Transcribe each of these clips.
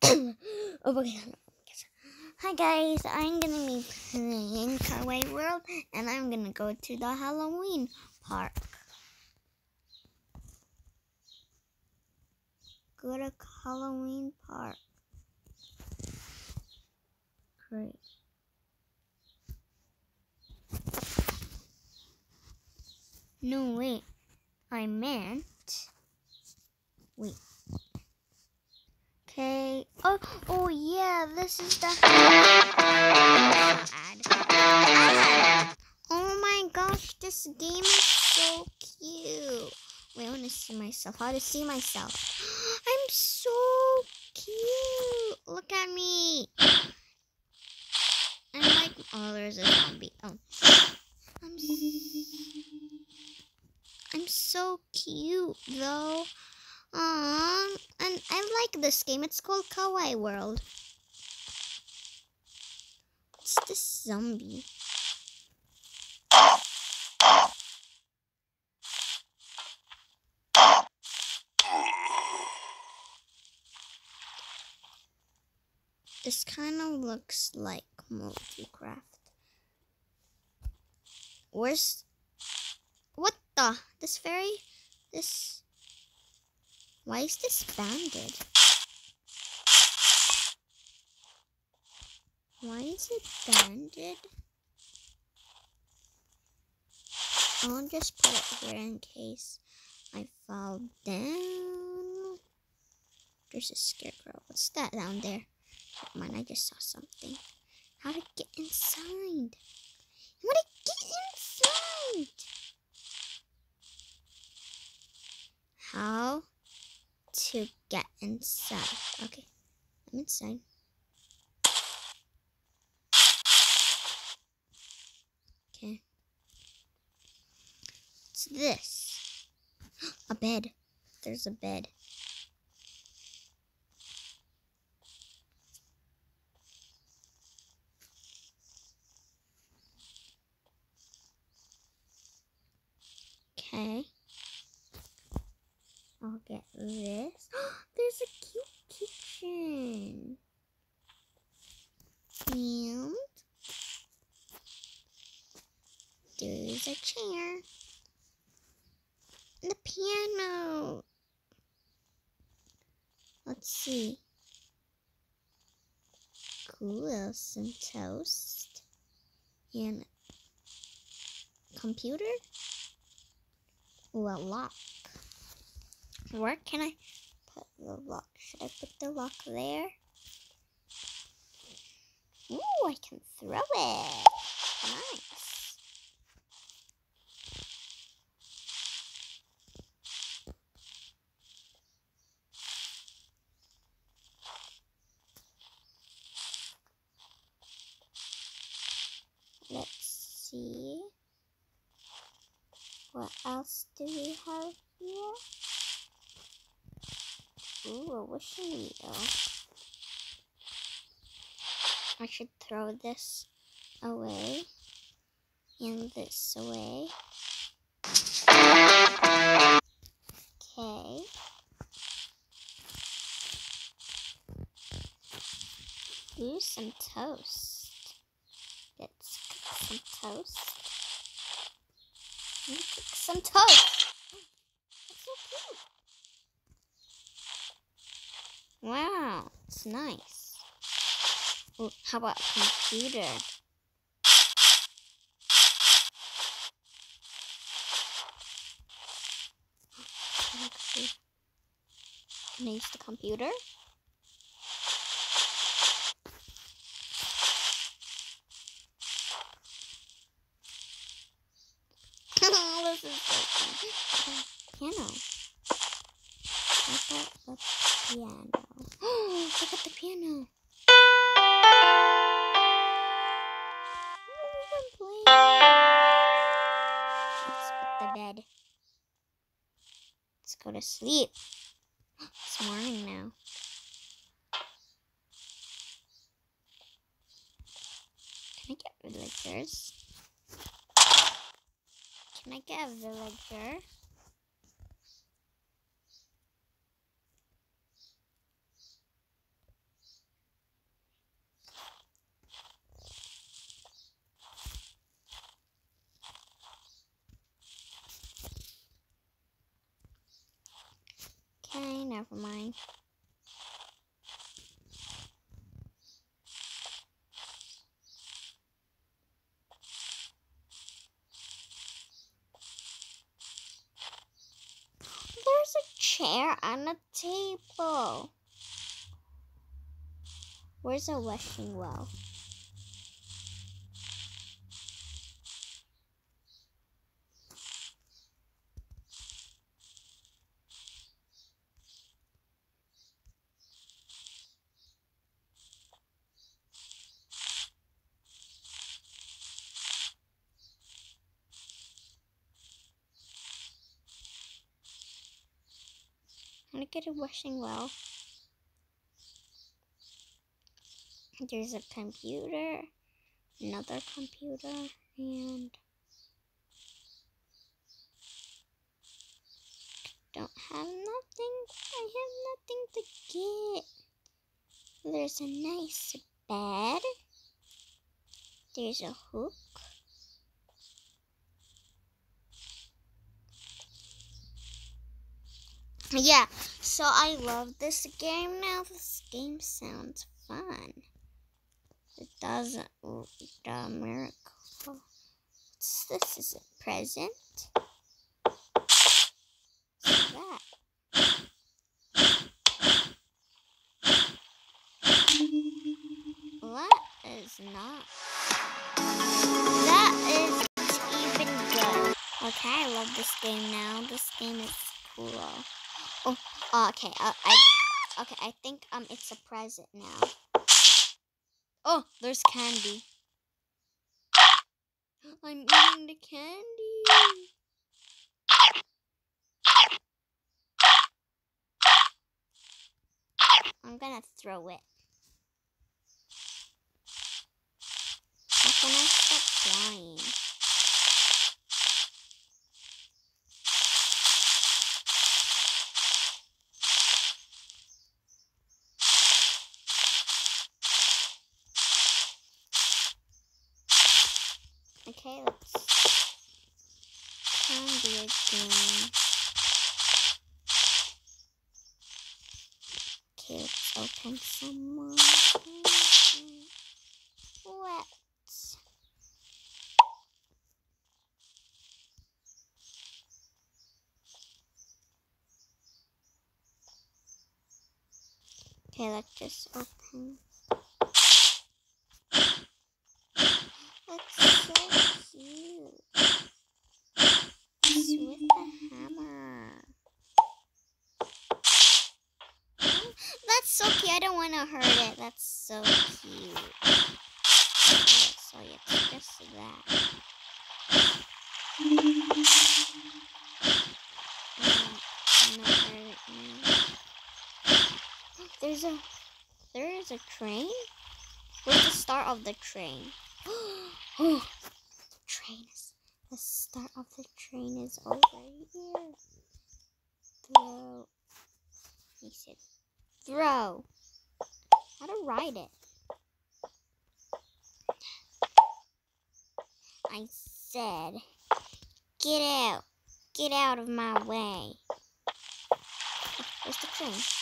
oh, okay. Hi guys, I'm gonna be playing Kawaii World and I'm gonna go to the Halloween park. Go to Halloween park. Great. No, wait. I meant. Wait. Okay. Oh, oh yeah. This is the. Oh my gosh, this game is so cute. Wait, I want to see myself. How to see myself? I'm so cute. Look at me. I'm like, oh, there's a zombie. Oh, I'm. I'm so cute though. Um, and I like this game. It's called Kawaii World. What's this zombie? This kind of looks like Multicraft. Where's what the this fairy this why is this banded? Why is it banded? I'll just put it here in case I fall down. There's a scarecrow. What's that down there? Come on, I just saw something. How to get inside? How to get inside? How to get inside. Okay, I'm inside. Okay. What's this? A bed. There's a bed. Okay. Get this. There's a cute kitchen. And there's a chair. And the piano. Let's see. Cool, some toast. And computer. Ooh, a lock. Where can I put the lock? Should I put the lock there? Ooh, I can throw it. Nice. Let's see. What else do we have here? Ooh, a wishing wheel. I should throw this away and this away. Okay. Ooh, some toast. Let's cook some toast. Cook some toast. That's so cute. Wow, it's nice. Ooh, how about computer? Can I use the computer? this is so fun. Piano. To sleep. It's morning now. Can I get villagers? Can I get a villager? Never mind. There's a chair on a table. Where's a washing well? Get a washing well. There's a computer, another computer, and don't have nothing. I have nothing to get. There's a nice bed. There's a hook. Yeah, so I love this game now. This game sounds fun. It doesn't. The miracle. What's this? Is it present? That? That is not. That is even good. Okay, I love this game now. This game is cool. Oh, okay. Uh, I okay. I think um, it's a present now. Oh, there's candy. I'm eating the candy. I'm gonna throw it. How can I stop flying? Okay, let's candy again. Okay, let's open some more. Let's. Okay, let's just open. That's so cute. It's with the hammer. Oh, That's so cute. I don't want to hurt it. That's so cute. Okay, so yeah, it's just that. Um, I'm not hurt it now. There's a there is a train. Where's the start of the train? oh, the train is the start of the train is over here. Throw. He said, throw. How to ride it? I said, get out. Get out of my way. Where's the train?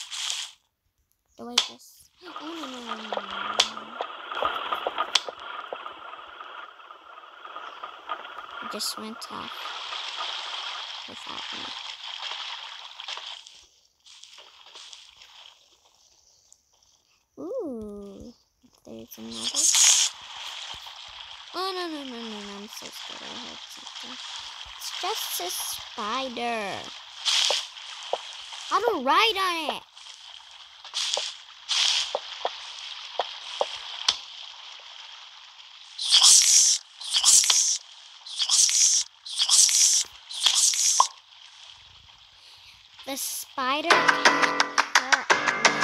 Oh no no! no. Just went off without me. Ooh, there's another. Oh no no no no no! I'm so scared. I heard something. It's just a spider. How to ride on it? The spider can't hurt me.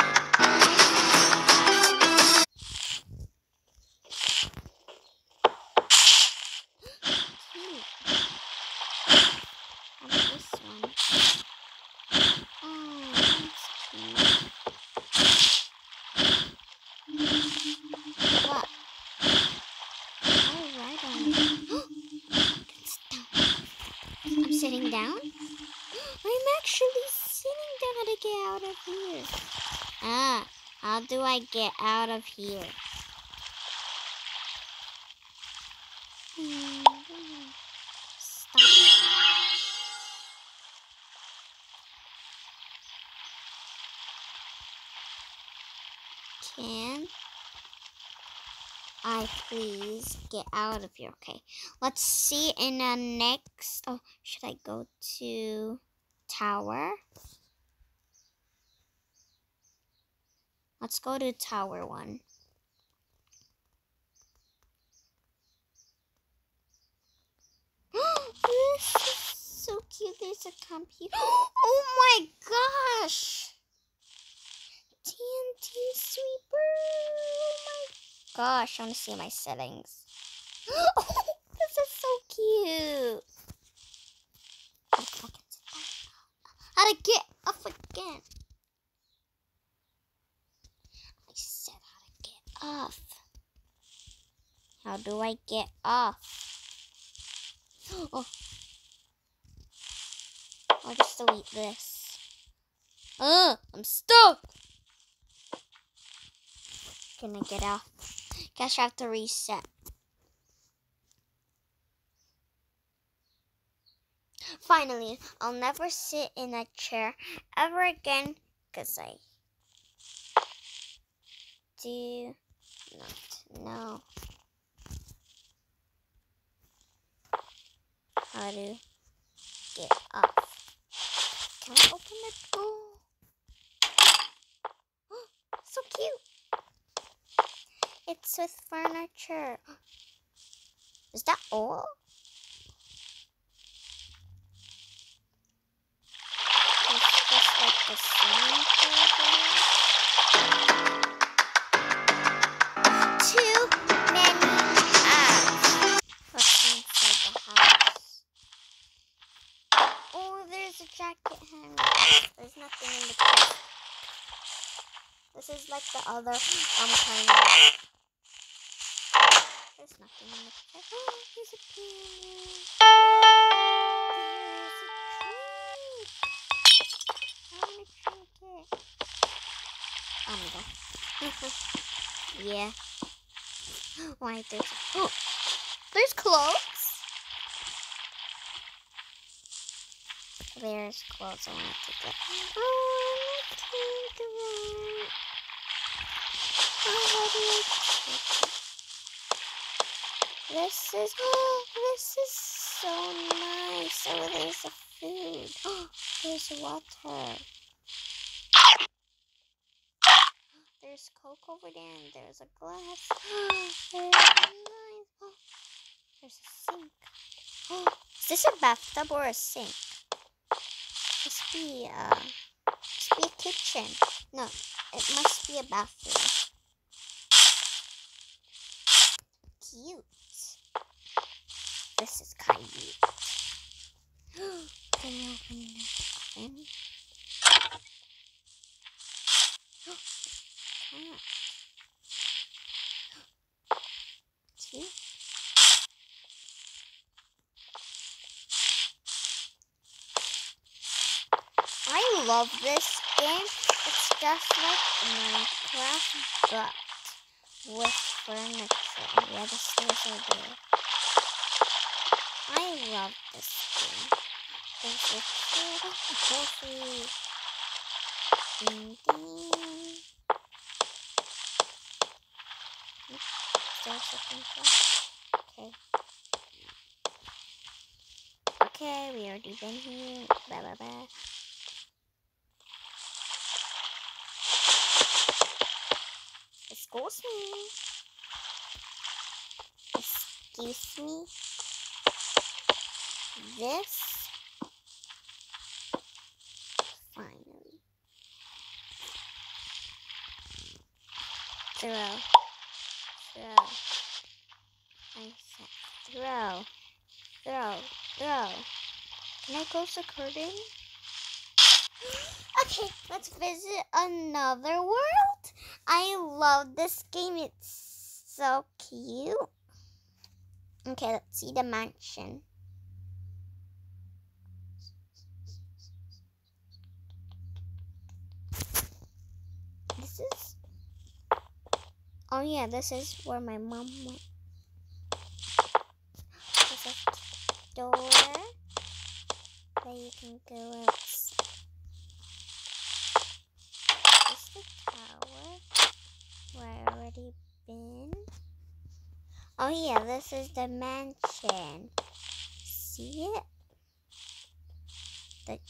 Cute. How about this one? Oh, that's cute. What? Oh, right on it. It's down. I'm sitting down? I'm actually sitting down get out of here? Ah, how do I get out of here? Can I please get out of here? Okay, let's see in the next. Oh, should I go to tower? Let's go to tower one. this is so cute. There's a computer. Oh my gosh! TNT sweeper. Oh my gosh, I want to see my settings. Oh, this is so cute. How to get up again? I said how to get off. How do I get off? Oh. I'll just delete this. Uh, I'm stuck. Can I get off? Guess I have to reset. Finally, I'll never sit in a chair ever again because I do not know how to get up. Can I open the door? so cute. It's with furniture. Is that all? Like the other um kind of. There's nothing in the chest. Oh, there's a it. Oh my god. yeah. Why there's oh, there's clothes. There's clothes I want to get. Oh, I can't do that. Oh, how do I take it? This is oh, this is so nice. Oh, there's a food. Oh, there's water. There's Coke over there, and there's a glass. there's. Oh, there's a sink. Oh, is this a bathtub or a sink? Must be uh, must be a kitchen. No, it must be a bathroom. Cute. This is kind of cute. Can you open? I love this game. It's just like Minecraft, but with furniture. There. I love this game. Oops, There's something Okay. Okay, we already been here. Blah blah blah. Excuse me. Excuse me. This. Finally. Throw. Throw. I said throw. Throw. Throw. Can I close the curtain? Okay, let's visit another world. I love this game. It's so cute. Okay, let's see the mansion. this is. Oh yeah, this is where my mom went. There's a door that you can go outside. This the tower where I already been. Oh yeah, this is the mansion. See it? The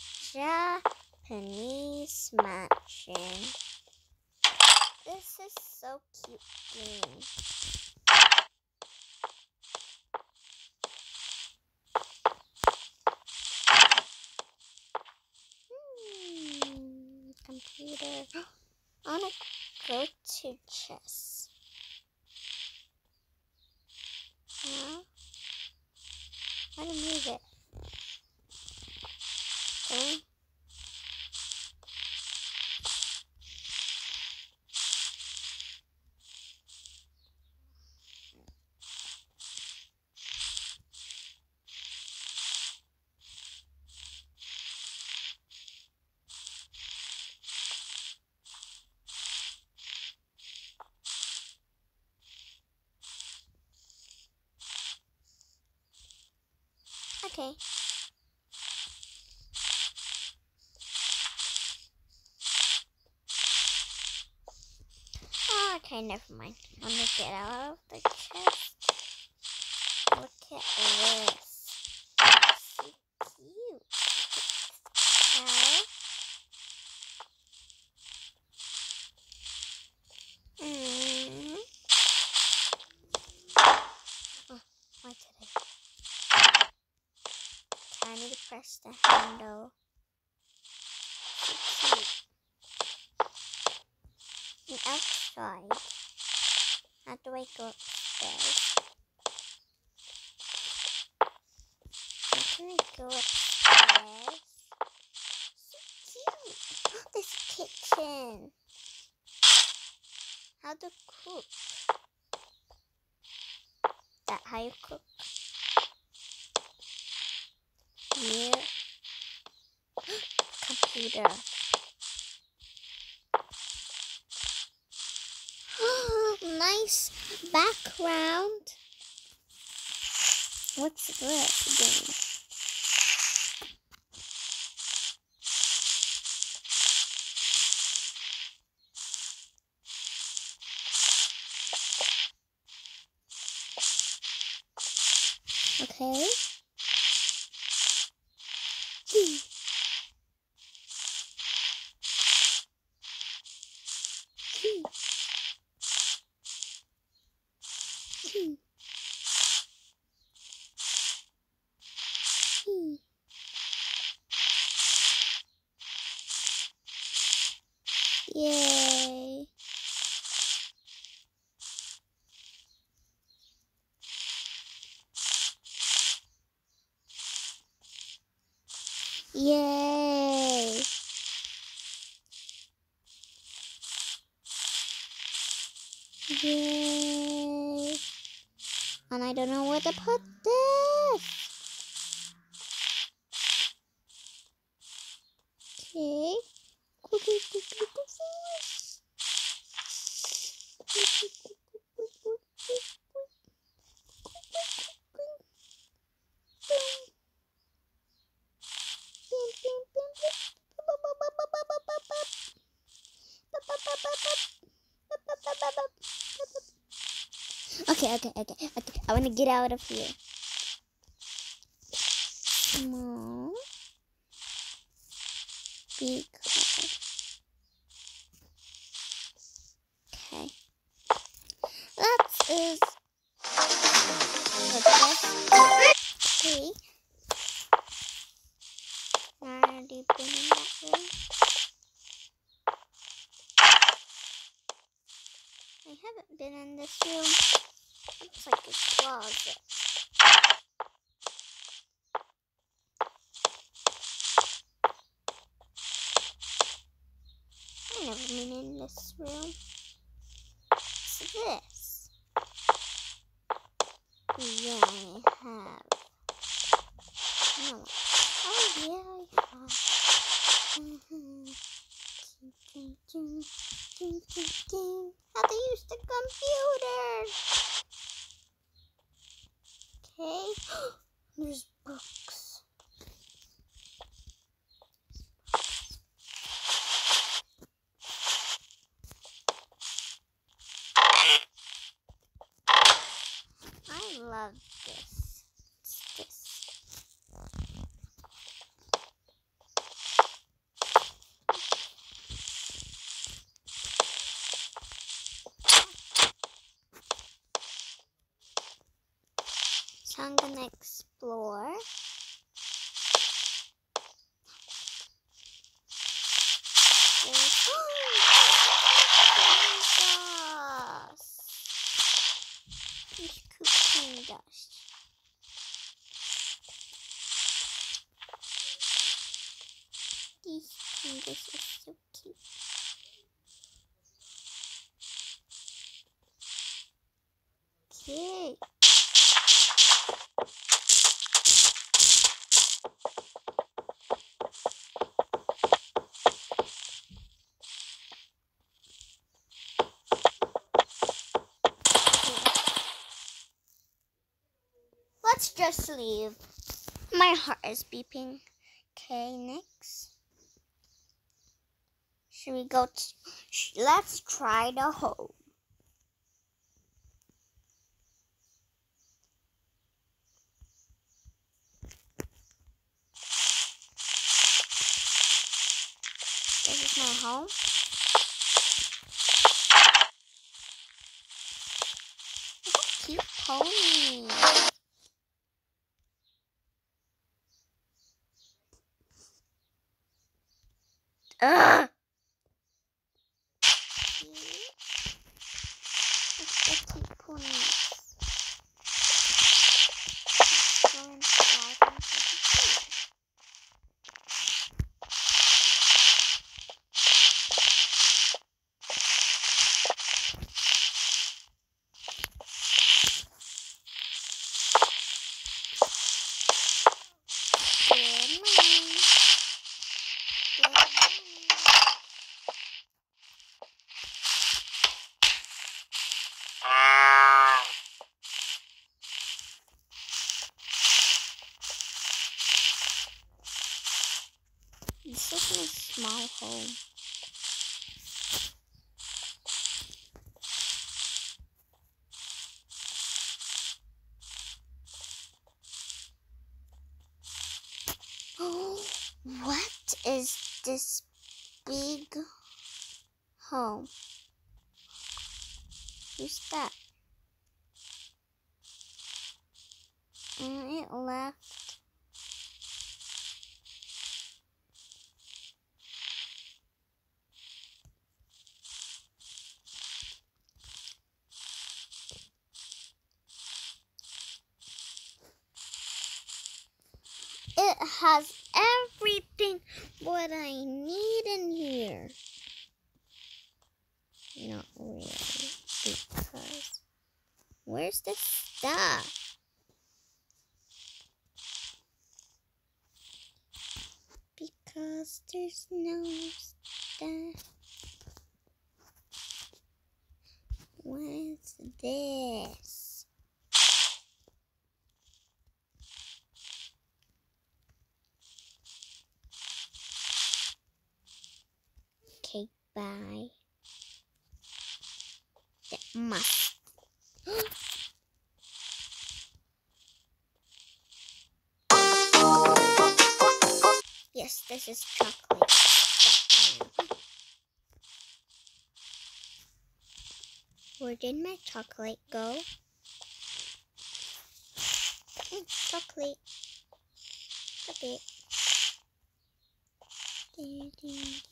Japanese mansion. This is so cute green. Hmm, computer. I wanna go to chess. Huh? How to move it? Okay. Okay. Okay, never mind. I'm gonna get out of the chest. Look at this. So cute. Cow. Mm. Oh, why did I? I need to press the handle. And outside. How do I go upstairs? How can I go upstairs? So cute. A kitchen. How to cook? That how you cook? Here. Computer. nice background. What's this game? Okay. Hmm. Hmm. Hmm. Hmm. Yay. Yay. Yay. And I don't know where to put this. Okay. Okay, okay, okay, to get out of here. Small. Big. Just leave. My heart is beeping. Okay, next. Should we go? T- sh- let's try the home. This is my home. Cute pony. Ugh. Cute. Look at the cute ponies. Let's go inside and see the cute. Good morning. Good morning. This is my small home. Oh, what is this big home? Who's that? And it left. It has everything what I need in here. Not really, because where's stuff? Because there's no stuff. What's this? Okay, bye. That must. Yes, this is chocolate. Where did my chocolate go? Mm, chocolate. Ding, ding.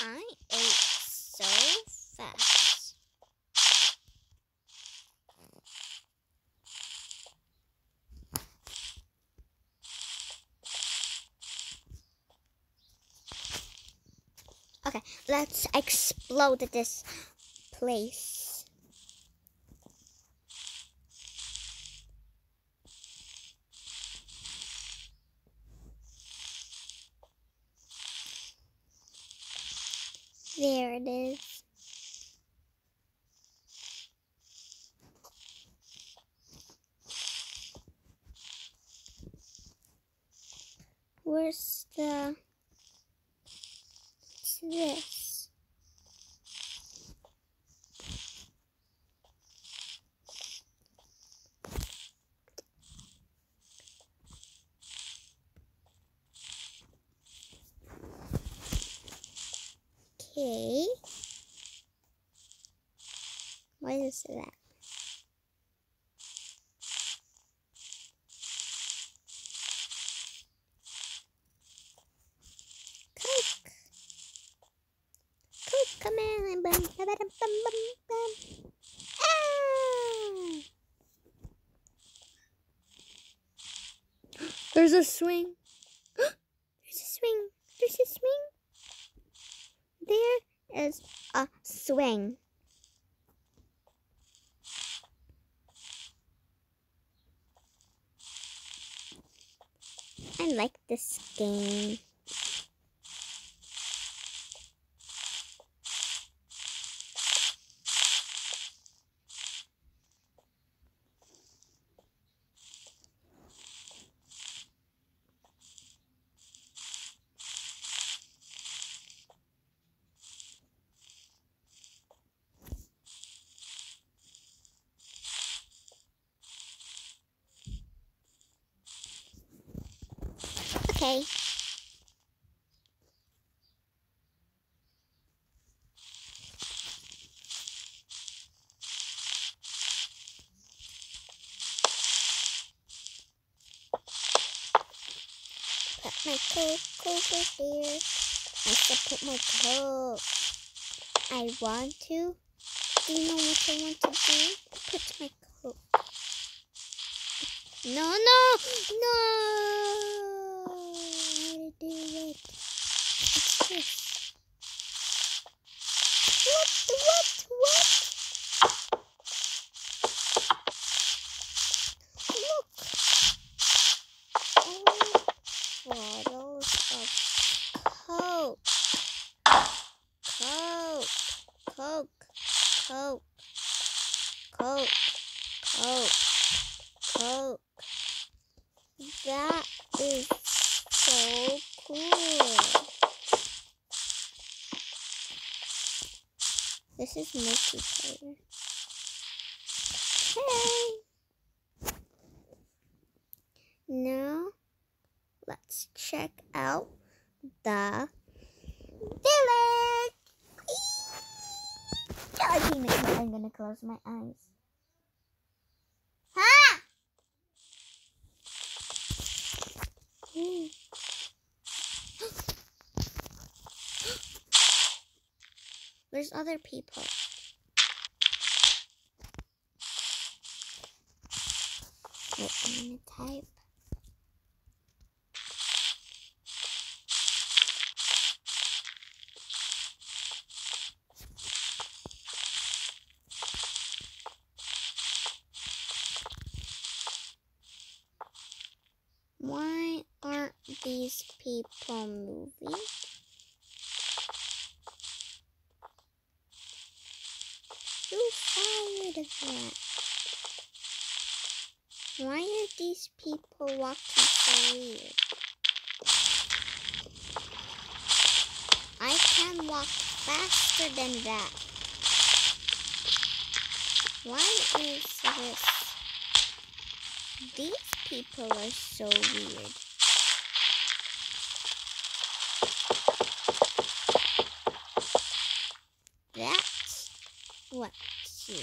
I ate so fast. let's explode this place. There it is. Where's the... There's a swing. There's a swing. There's a swing. There is a swing. I like this game. Okay. Put my coat over here. I should put my coat. I want to. Do you know what I want to do? Put my coat. No, no, no! How to do it? What's this? What? What? What? Look! Oh, bottles of Coke. Coke. Coke. Coke. Coke. Coke. Coke. That is so cool. This is multiplayer. Okay. Now, let's check out the village. Eee! I'm gonna close my eyes. Ah! There's other people. Wait, I'm gonna type. Why aren't these people moving? Who fired that? Why are these people walking so weird? I can walk faster than that. Why is this? These people are so weird. What you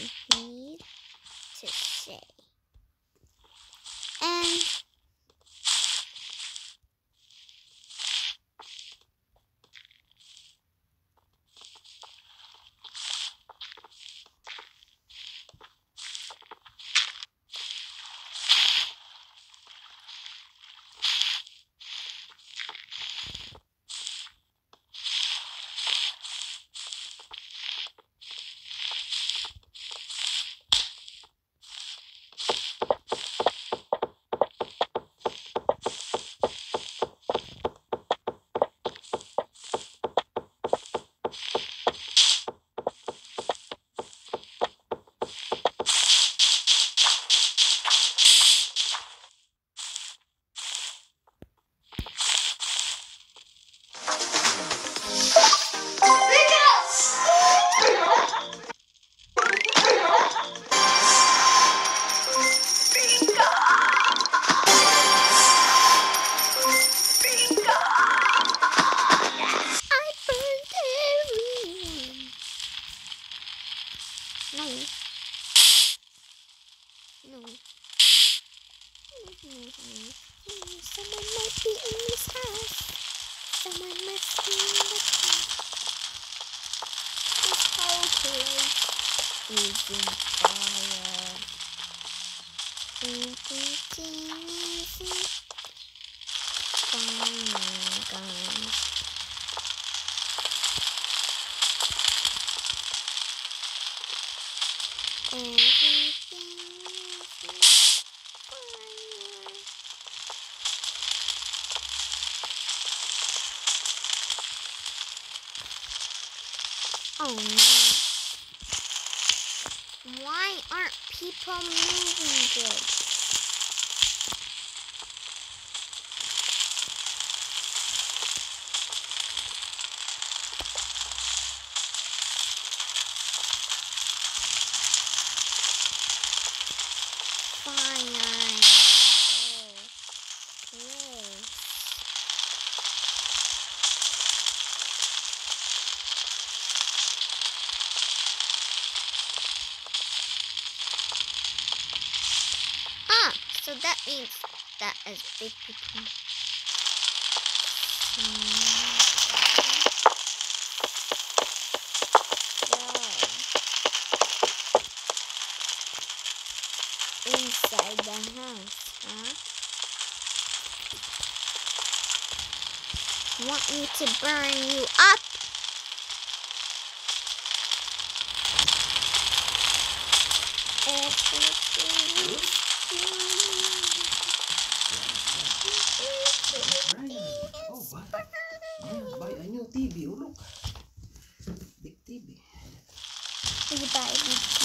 Oh no. Why aren't people moving good? big Inside the house, huh? Want me to burn you? goodbye.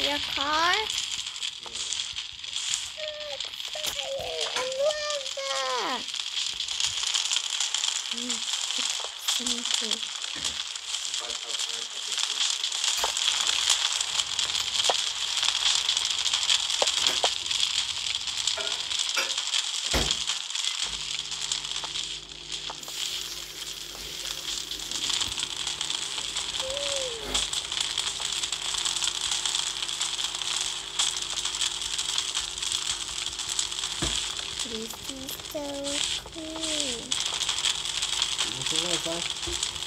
your car. This is so cool. What's your Wi-Fi?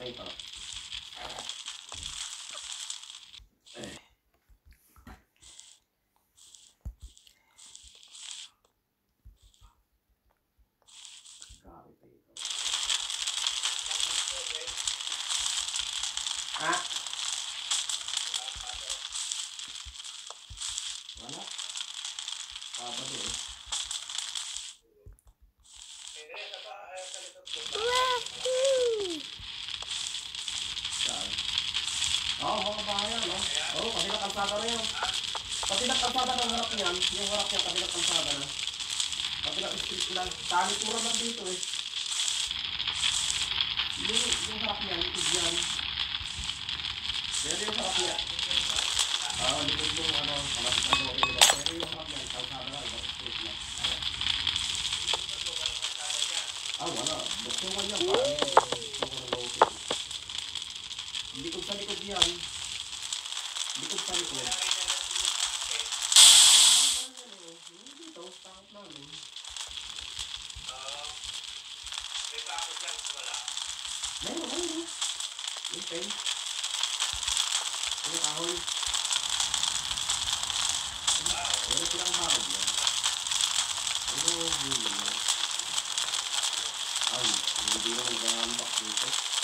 Aí, Então. Kalsada na yan. Pati kalsada ng harap niyan, yung harap niya, kasi kalsada na. Pati street lang. Talikuran lang dito eh. Yung, yung harap niya, likod yan. Pero yung harap niya. Oo, likod yung ano, kalapit na doon. Pero yung harap niya, kalsada na, ibang street lang. Ah, wala. Niya, parang yun. Buksungan ng low Likod sa likod yan. May bago dyan wala. Meron, meron. May time. Ano kahoy? Meron silang bago dyan. Ano yung yun? Ay, hindi naman ganambak dito.